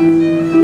Música